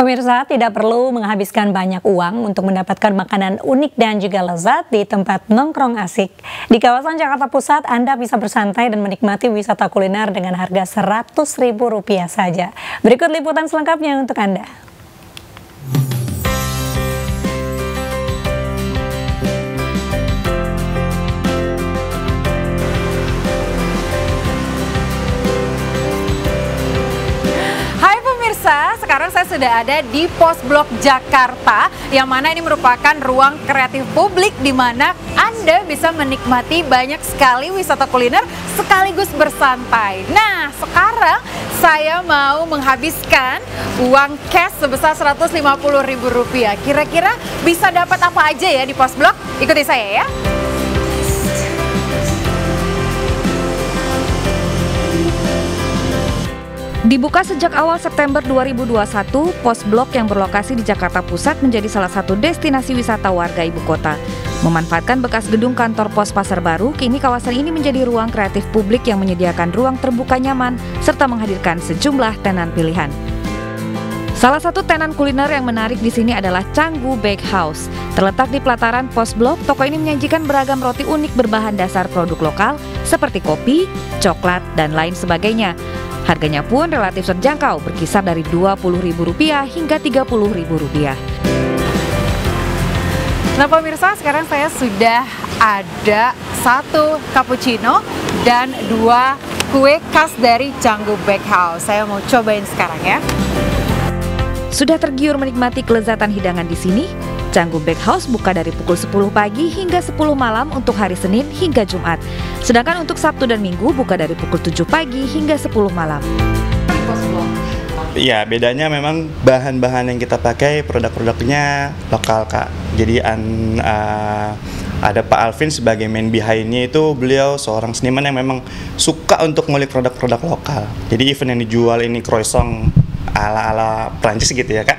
Pemirsa tidak perlu menghabiskan banyak uang untuk mendapatkan makanan unik dan juga lezat di tempat nongkrong asik. Di kawasan Jakarta Pusat, Anda bisa bersantai dan menikmati wisata kuliner dengan harga Rp100.000 saja. Berikut liputan selengkapnya untuk Anda. Sudah ada di Pos Blok Jakarta yang mana ini merupakan ruang kreatif publik di mana Anda bisa menikmati banyak sekali wisata kuliner sekaligus bersantai. Nah, sekarang saya mau menghabiskan uang cash sebesar Rp150.000. Kira-kira bisa dapat apa aja ya di Pos Blok? Ikuti saya ya. Dibuka sejak awal September 2021, pos blok yang berlokasi di Jakarta Pusat menjadi salah satu destinasi wisata warga ibu kota. Memanfaatkan bekas gedung kantor pos Pasar Baru, kini kawasan ini menjadi ruang kreatif publik yang menyediakan ruang terbuka nyaman serta menghadirkan sejumlah tenan pilihan. Salah satu tenan kuliner yang menarik di sini adalah Canggu Bake House. Terletak di pelataran pos blok, toko ini menyajikan beragam roti unik berbahan dasar produk lokal seperti kopi, coklat, dan lain sebagainya. Harganya pun relatif terjangkau, berkisar dari Rp20.000 hingga Rp30.000. Nah pemirsa, sekarang saya sudah ada satu cappuccino dan dua kue khas dari Canggu Bakehouse. Saya mau cobain sekarang ya. Sudah tergiur menikmati kelezatan hidangan di sini? Canggu Bakehouse buka dari pukul 10 pagi hingga 10 malam untuk hari Senin hingga Jumat. Sedangkan untuk Sabtu dan Minggu buka dari pukul 7 pagi hingga 10 malam. Iya, bedanya memang bahan-bahan yang kita pakai produk-produknya lokal, Kak. Jadi an, uh, ada Pak Alvin sebagai main behind-nya itu beliau seorang seniman yang memang suka untuk ngulik produk-produk lokal. Jadi event yang dijual ini croissant ala-ala Prancis gitu ya, Kak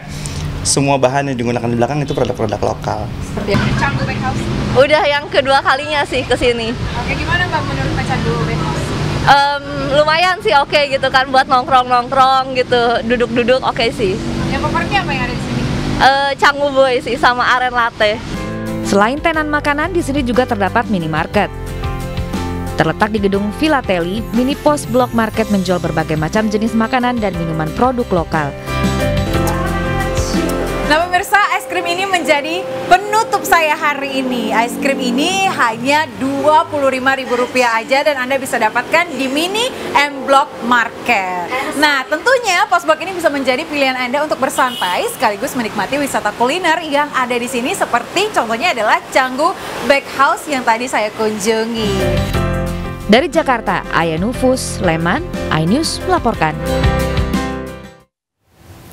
semua bahan yang digunakan di belakang itu produk-produk lokal. Seperti? Canggu Bakehouse? Udah yang kedua kalinya sih ke sini. Oke, gimana Mbak menurut Mbak Canggu Bakehouse? Um, lumayan sih oke okay, gitu kan buat nongkrong-nongkrong gitu, duduk-duduk oke okay sih. Yang favoritnya apa yang ada di sini? Uh, Canggu Boy sih sama aren latte. Selain tenan makanan, di sini juga terdapat minimarket. Terletak di gedung Filateli, mini pos blok market menjual berbagai macam jenis makanan dan minuman produk lokal. Nah pemirsa, es krim ini menjadi penutup saya hari ini. Es krim ini hanya Rp25.000 aja dan Anda bisa dapatkan di Mini M Block Market. Nah tentunya pos blok ini bisa menjadi pilihan Anda untuk bersantai sekaligus menikmati wisata kuliner yang ada di sini seperti contohnya adalah Canggu Bakehouse yang tadi saya kunjungi. Dari Jakarta, Aya Nufus, Leman, iNews melaporkan.